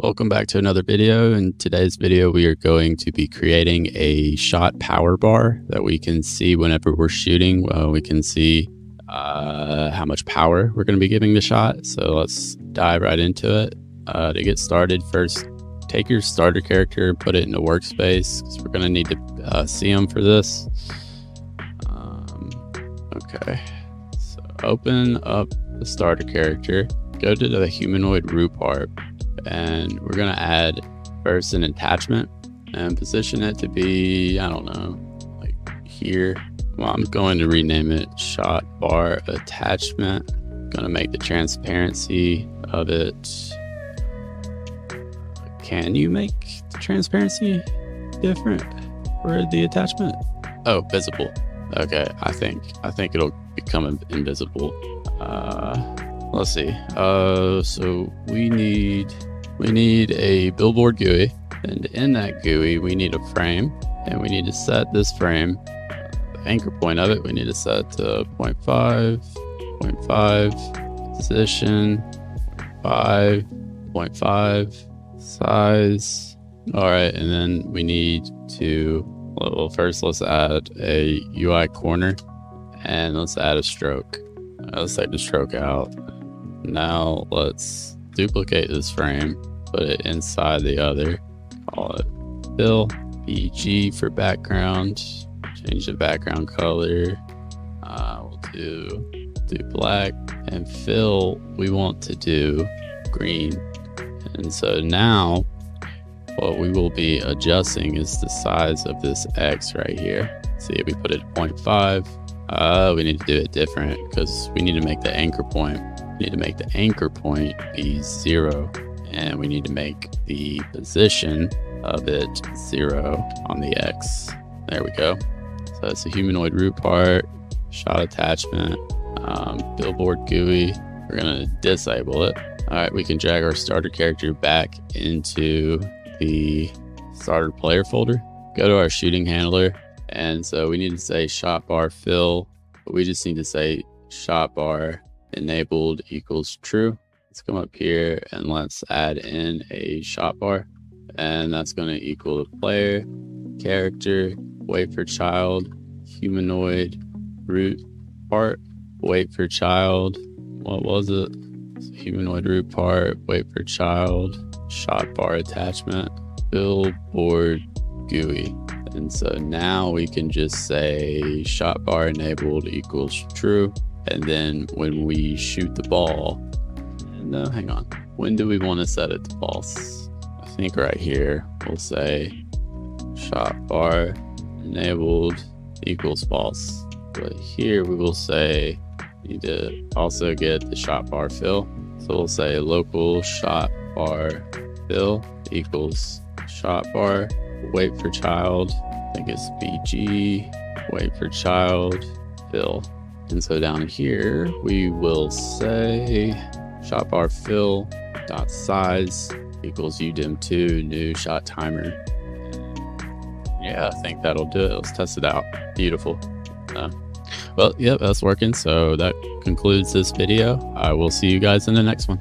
Welcome back to another video. In today's video, we are going to be creating a shot power bar that we can see whenever we're shooting. Uh, we can see uh, how much power we're going to be giving the shot. So let's dive right into it. Uh, to get started, first take your starter character and put it in the workspace because we're going to need to uh, see them for this. Um, okay, so open up the starter character, go to the humanoid root part and we're going to add first an attachment and position it to be, I don't know, like here. Well, I'm going to rename it shot bar attachment. going to make the transparency of it. Can you make the transparency different for the attachment? Oh, visible. Okay, I think I think it'll become invisible. Uh, let's see. Uh, so we need we need a billboard GUI, and in that GUI, we need a frame, and we need to set this frame, the anchor point of it, we need to set uh, to 0.5, 0.5, position, 5, 0.5, size. All right, and then we need to, well, first let's add a UI corner, and let's add a stroke. Uh, let's take the stroke out. Now let's duplicate this frame, put it inside the other, call it fill, BG for background, change the background color. Uh, we'll do, do black and fill, we want to do green. And so now what we will be adjusting is the size of this X right here. See if we put it at 0.5, uh, we need to do it different because we need to make the anchor point we need to make the anchor point be zero and we need to make the position of it zero on the X. There we go. So it's a humanoid root part, shot attachment, um, billboard GUI. We're gonna disable it. All right, we can drag our starter character back into the starter player folder. Go to our shooting handler. And so we need to say shot bar fill, but we just need to say shot bar enabled equals true. Let's come up here and let's add in a shot bar and that's going to equal the player, character, wait for child, humanoid, root part, wait for child. What was it? Humanoid root part, wait for child, shot bar attachment, billboard GUI. And so now we can just say shot bar enabled equals true. And then when we shoot the ball, no, uh, hang on. When do we want to set it to false? I think right here, we'll say shot bar enabled equals false. But here we will say we need to also get the shot bar fill. So we'll say local shot bar fill equals shot bar wait for child. I think it's BG wait for child fill. And so down here, we will say shot bar fill dot size equals udim2 new shot timer. Yeah, I think that'll do it. Let's test it out. Beautiful. Uh, well, yep, that's working. So that concludes this video. I will see you guys in the next one.